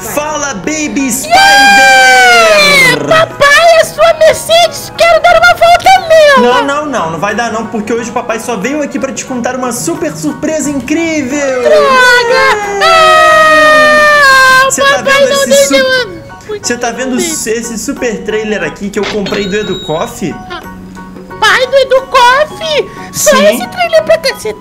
Fala, Baby Spider! Papai, a sua Mercedes, quero dar uma volta nela. Não, não, não, não vai dar não, porque hoje o papai só veio aqui pra te contar uma super surpresa incrível! Droga! Ah, Você tá papai vendo não esse su- eu... Você tá vendo esse super trailer aqui que eu comprei do Edu Coffee? Pai do Educoff! Só Sim. esse trailer pra...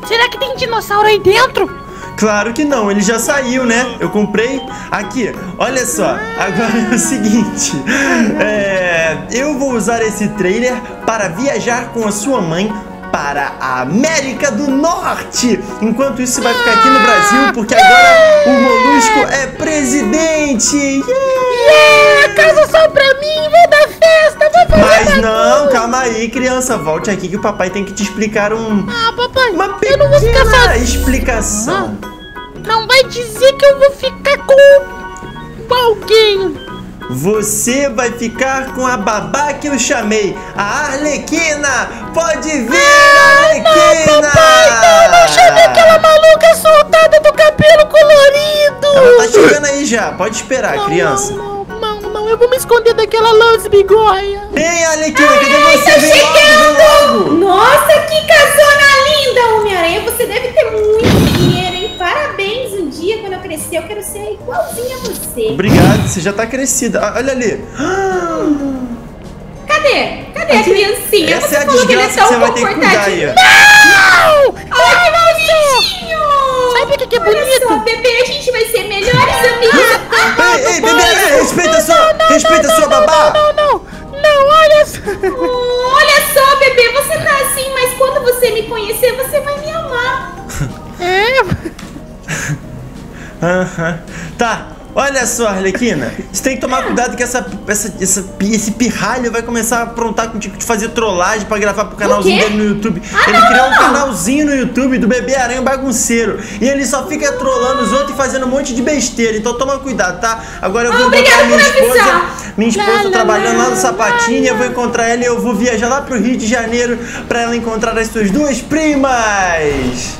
Será que tem dinossauro aí dentro? Claro que não, ele já saiu, né? Eu comprei aqui. Olha só, agora é o seguinte: é, eu vou usar esse trailer para viajar com a sua mãe para a América do Norte. Enquanto isso, você vai ficar aqui no Brasil, porque agora o Molusco é presidente. Yeah! Yeah, a casa só pra mim, vou dar festa, vou fazer Mas não, criança. Volte aqui que o papai tem que te explicar um, Ah, papai, uma eu não vou ficar sozinho. explicação. Não vai dizer que eu vou ficar com alguém. Você vai ficar com a babá que eu chamei, a Arlequina! Pode vir, Arlequina! Papai, não, não chame aquela maluca soltada do cabelo colorido. Ela tá chegando aí já, pode esperar, Não, criança. Não, não, não, não, eu vou me esconder daquela lance bigorra. Vem, Arlequina, cadê você? Vem logo, vem logo! Nossa, que casona linda, Homem-Aranha. Você deve ter muito dinheiro, hein? Parabéns. Um dia, quando eu crescer, eu quero ser igualzinha a você. Obrigado, você já tá crescida. Ah, Olha ali. Cadê? Cadê a criancinha? Essa você é a falou que ele é desgraça que tão você vai ter que cuidar aí. Não! Aham. Tá, olha só, Arlequina. Você tem que tomar cuidado que essa, essa, essa- esse pirralho vai começar a aprontar contigo, te fazer trollagem pra gravar pro canalzinho dele no YouTube. Ah, ele não, criou um não. canalzinho no YouTube do Bebê Aranha Bagunceiro. E ele só fica trollando os outros e fazendo um monte de besteira. Então toma cuidado, tá? Agora eu vou Ah, encontrar obrigada minha esposa. avisar. Minha esposa lá, trabalhando lá no sapatinho. Eu vou encontrar ela e eu vou viajar lá pro Rio de Janeiro pra ela encontrar as suas duas primas.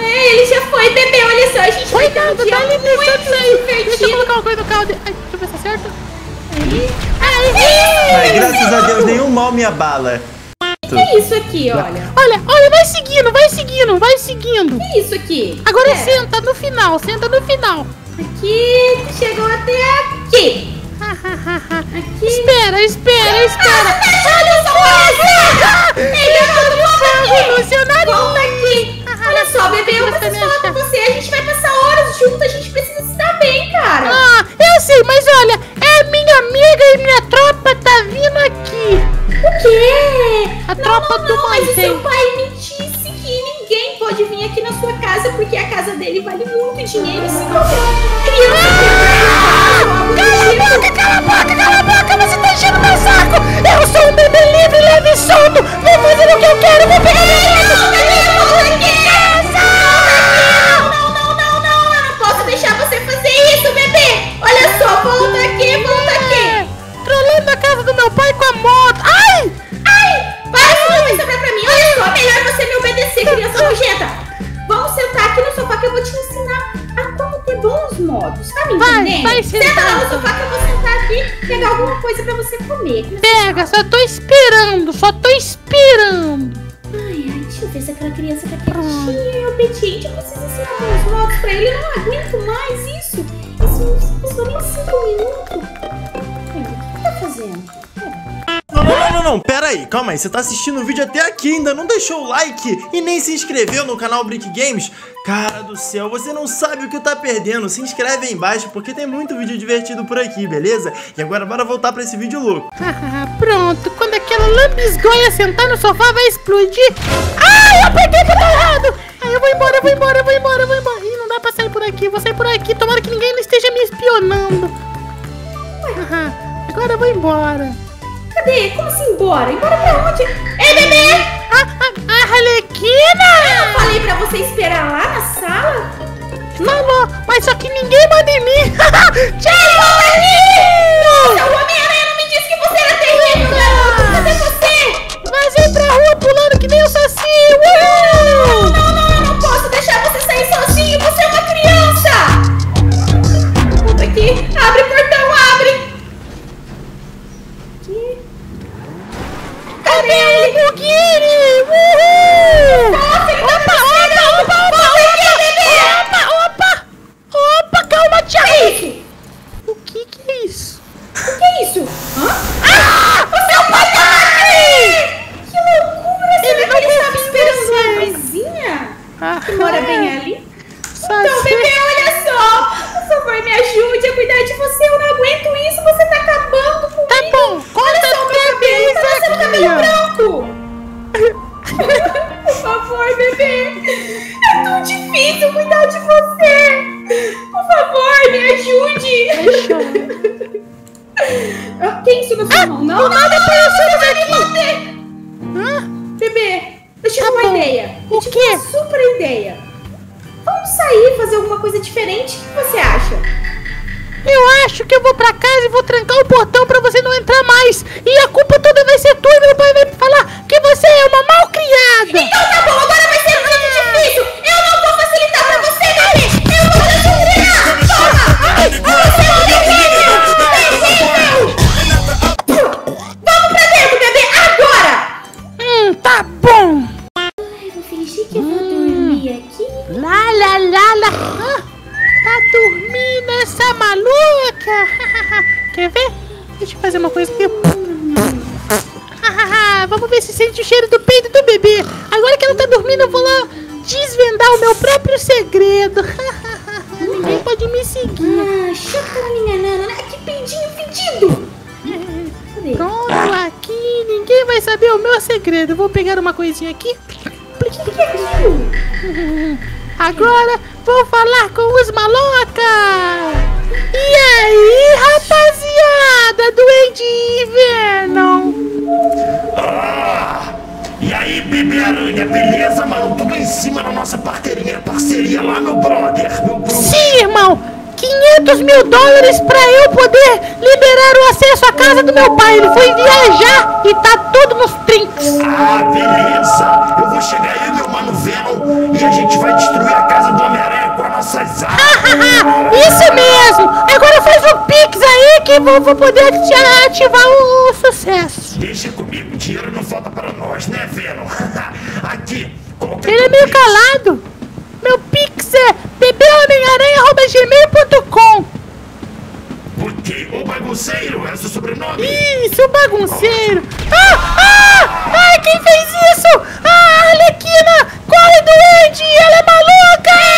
É, ele já foi, bebê, olha só, a gente ter um cuidado, dia tá ali aí. Deixa eu colocar uma coisa no carro dele. Ai, deixa eu ver se acerta. Ai, graças a Deus, nenhum mal me abala. Que é isso aqui, olha? Olha, olha, vai seguindo, vai seguindo, vai seguindo. Que é isso aqui? Agora é. senta no final, senta no final. Aqui, chegou até aqui. Aqui. espera, espera, espera. Olha só essa! Ei, garoto, volta no aqui! seu nariz. Eu preciso falar com você. A gente vai passar horas juntos, a gente precisa se dar bem, cara. Ah, eu sei, mas olha, é minha amiga e minha tropa tá vindo aqui. O quê? A não, tropa não, do não, mas o seu pai me disse que ninguém pode vir aqui na sua casa porque a casa dele vale muito dinheiro. Se qualquer criança Ah! Criança nojenta! Vamos sentar aqui no sofá que eu vou te ensinar a como ter bons modos, tá me Vai, entendendo? vai Senta sentar, lá no sofá que eu vou sentar aqui e pegar alguma coisa pra você comer. Pega, só tô esperando, só tô esperando. Ai, ai, deixa eu ver se aquela criança tá quietinha, obediente. Eu preciso ensinar bons modos pra ele. Eu não aguento mais isso. Isso não passou nem cinco minutos. Ai, O que tá fazendo? Não, não, não, não, não, pera aí, calma aí, você tá assistindo o vídeo até aqui, ainda não deixou o like e nem se inscreveu no canal Brick Games? Cara do céu, você não sabe o que tá perdendo, se inscreve aí embaixo porque tem muito vídeo divertido por aqui, beleza? E agora bora voltar pra esse vídeo louco. Ah, pronto, quando aquela lambisgoia sentar no sofá vai explodir. Ai, eu apertei o botão errado. Ai, eu vou embora, eu vou embora, eu vou embora, eu vou embora. Ih, não dá pra sair por aqui, vou sair por aqui. Tomara que ninguém não esteja me espionando. Ah, agora eu vou embora. Cadê? Como assim embora? Embora pra onde? Ei, bebê! Ah, ah, a Arlequina! Eu falei pra você esperar lá na sala? Não, não, mas só que ninguém manda em mim. Tchau, diferente? O que você acha? Eu acho que eu vou pra desvendar o meu próprio segredo. Ninguém pode me seguir. Ah, me enganando, né? Que peidinho fedido! Pronto, aqui ninguém vai saber o meu segredo. Vou pegar uma coisinha aqui. É? Agora vou falar com os maloca! E aí, rapaziada do Andy Venom? E aí, bebê aranha, beleza, mano? Tudo em cima da nossa parceria, parceria lá, meu brother, meu brother. Sim, irmão! 500 mil dólares pra eu poder liberar o acesso à casa do meu pai. Ele foi viajar e tá tudo nos trinks. Ah, beleza. Eu vou chegar aí, meu mano Venom, e a gente vai destruir a casa do Homem-Aranha com as nossas armas. Isso mesmo! Agora faz o Pix aí que vou, vou poder ati- ativar o, o sucesso. Deixa comigo, dinheiro não falta para nós, né, Venom? Aqui, coloca Ele é meio calado. Meu Pix é bebêhomem-aranha.gmail.com Porque o bagunceiro é seu sobrenome. Isso, bagunceiro! Ah! Ah! Ai, quem fez isso? Ah, Arlequina! Corre doente! Ela é maluca!